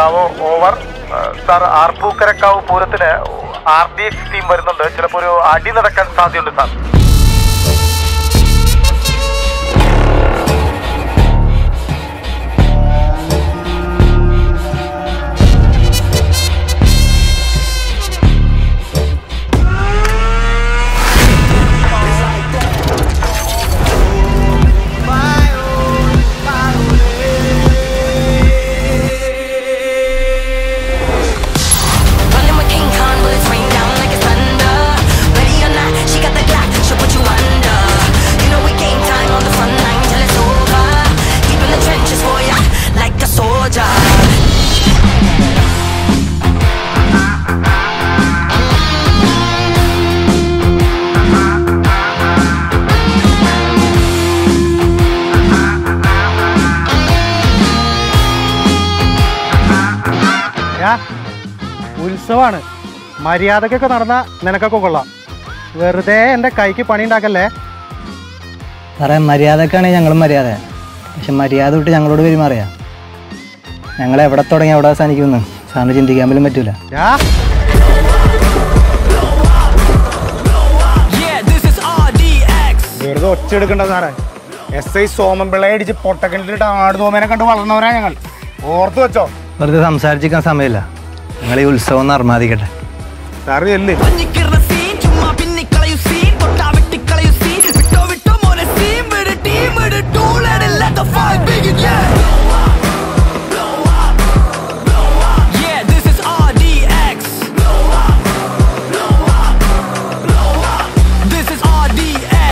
Bravo over. Sir ആർപ്പൂക്കരക്കാവ് പൂരത്തിന് R D F team വരുന്നുണ്ട്. ചിലപ്പോൾ ഒരു അടി നടക്കാൻ സാധ്യതയുണ്ട് സാർ. ഞാ ഉത്സവമാണ് മര്യാദക്കൊക്കെ നടന്ന നിനക്കൊക്കെ കൊള്ളാം. വെറുതെ എന്റെ കൈക്ക് പണി ഉണ്ടാക്കല്ലേ? സാറേ മര്യാദക്കാണെങ്കിൽ ഞങ്ങളും മര്യാദ. പക്ഷെ മര്യാദ വിട്ട് ഞങ്ങളോട് പെരുമാറിയാ. ഞങ്ങൾ എവിടെ തുടങ്ങി എവിടെ അവസാനിക്കുമെന്ന് സാറിന് ചിന്തിക്കാൻ പോലും പറ്റൂല. വെറുതെ ഒച്ച എടുക്കണ്ട സാറേ. എസ് ഐ സോമൻപിള്ളയെ അടിച്ച് പൊട്ടക്കിണിട്ട് ആട് തോമേനെ കണ്ട് വളർന്നവരാ ഞങ്ങൾ. ഓർത്തു വെച്ചോ? വെറുതെ സംസാരിച്ചിരിക്കാൻ സമയമില്ല. നിങ്ങൾ ഈ ഉത്സവം ഒന്ന് അർമാദിക്കട്ടെ. you